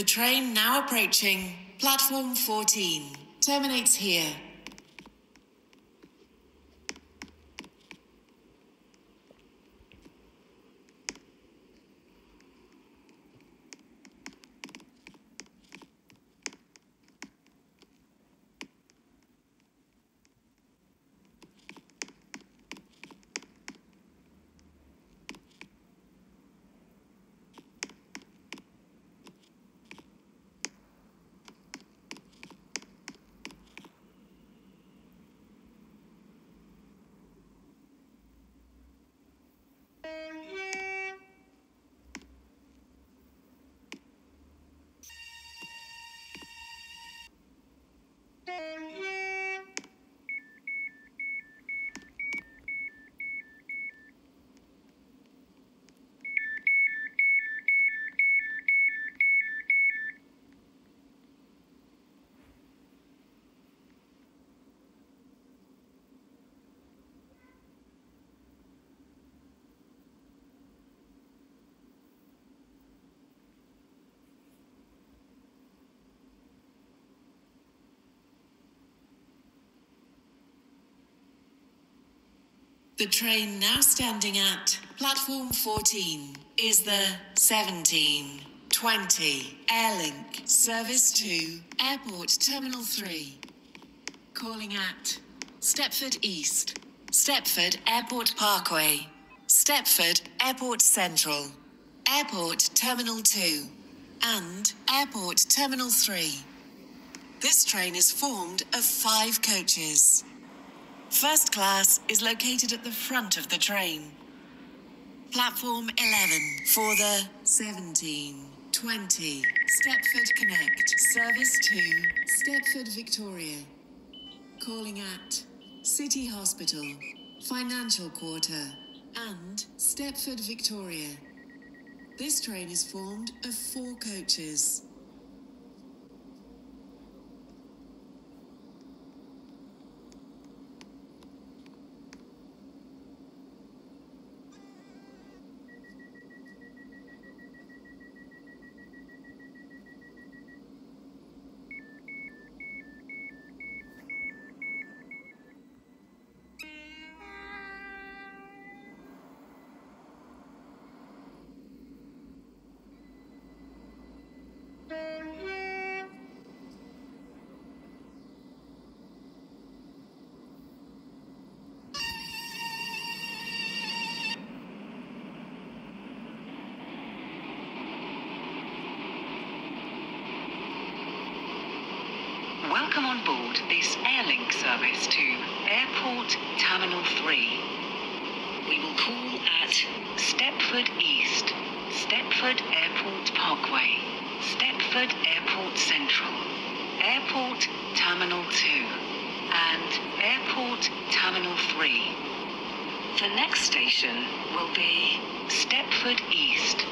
The train now approaching platform 14 terminates here. The train now standing at platform 14 is the 1720 Airlink Service to Airport Terminal 3. Calling at Stepford East, Stepford Airport Parkway, Stepford Airport Central, Airport Terminal 2, and Airport Terminal 3. This train is formed of five coaches. First class is located at the front of the train. Platform 11 for the 1720 Stepford Connect service to Stepford Victoria. Calling at City Hospital, Financial Quarter, and Stepford Victoria. This train is formed of four coaches. Welcome on board this Airlink service to Airport Terminal 3. We will call at Stepford East, Stepford Airport Parkway, Stepford Airport Central, Airport Terminal 2, and Airport Terminal 3. The next station will be Stepford East.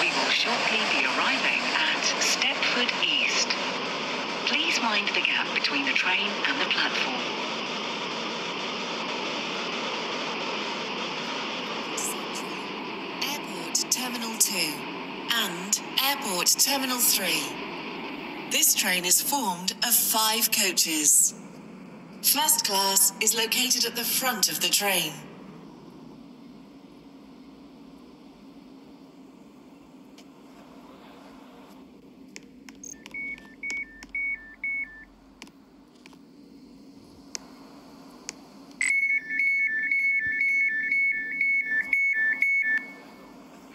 We will shortly be arriving at Stepford East. The gap between the train and the platform. Central, Airport Terminal 2, and Airport Terminal 3. This train is formed of five coaches. First class is located at the front of the train.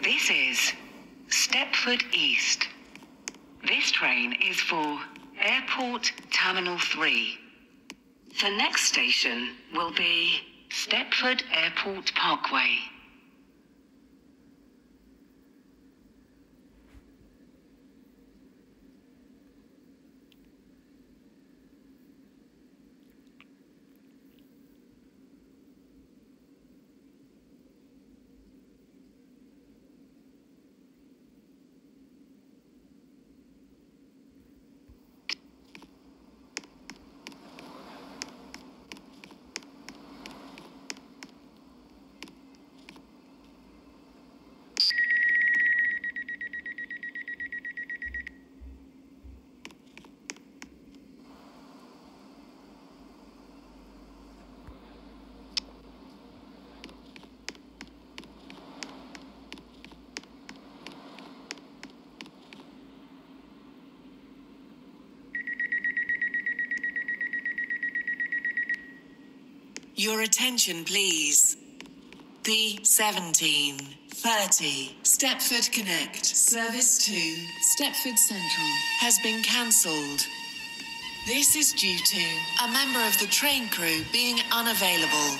This is Stepford East. This train is for Airport Terminal 3. The next station will be Stepford Airport Parkway. Your attention, please. The 1730 Stepford Connect service to Stepford Central has been cancelled. This is due to a member of the train crew being unavailable.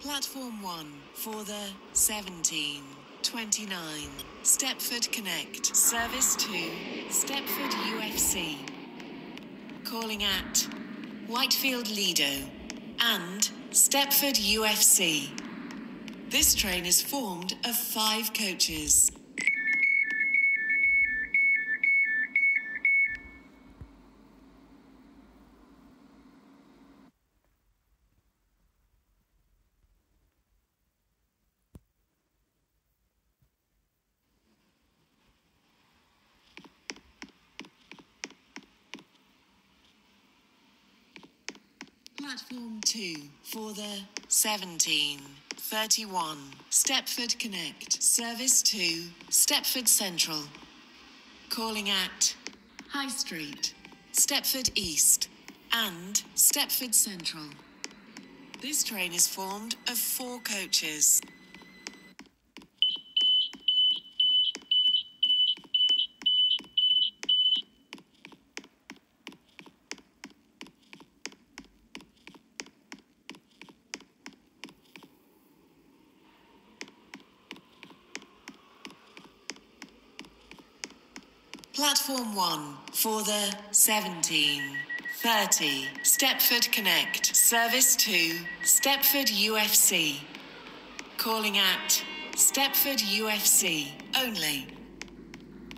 Platform 1 for the 17. 29. Stepford Connect. Service 2. Stepford UFC. Calling at Whitefield Lido and Stepford UFC. This train is formed of five coaches. Platform 2 for the 1731 Stepford Connect. Service 2. Stepford Central. Calling at High Street, Stepford East, and Stepford Central. This train is formed of four coaches. Platform 1 for the 17. 30. Stepford Connect. Service 2. Stepford UFC. Calling at Stepford UFC only.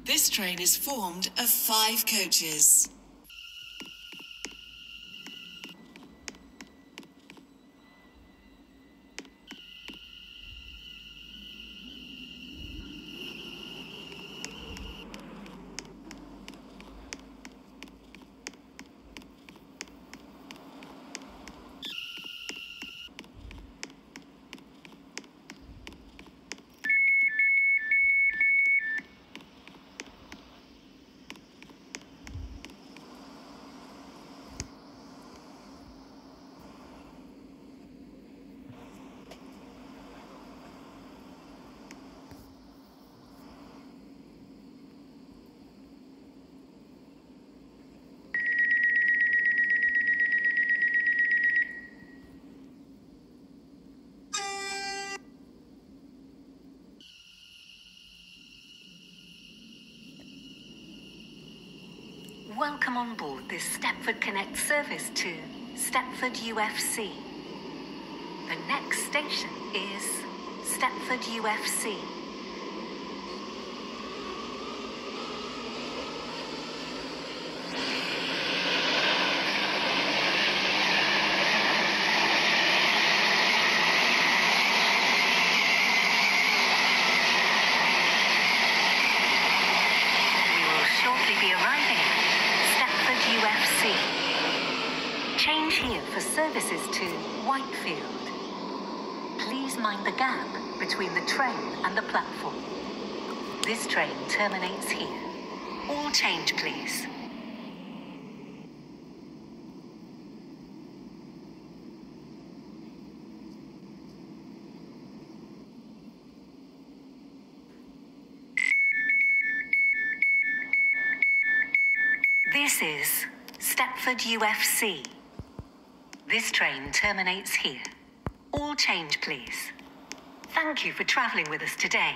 This train is formed of five coaches. Welcome on board this Stepford Connect service to Stepford UFC. The next station is Stepford UFC. We will shortly be arriving at Stepford UFC. Change here for services to Whitefield. Please mind the gap between the train and the platform. This train terminates here. All change, please. This is Stepford UFC. This train terminates here. All change, please. Thank you for travelling with us today.